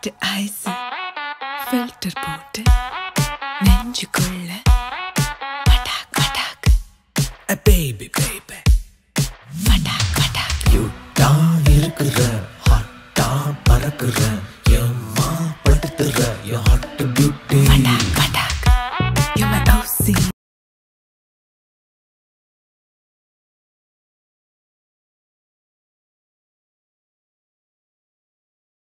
பாட்டு ice filter போட்டு நெஞ்சுக்குள்ள பட்டாக் பட்டாக் பேபி பேபி பட்டாக் பட்டாக் யூ தான் இருக்கிற ஹாட்டா பறக்குற எம்மா படுத்துற யோ ஹாட்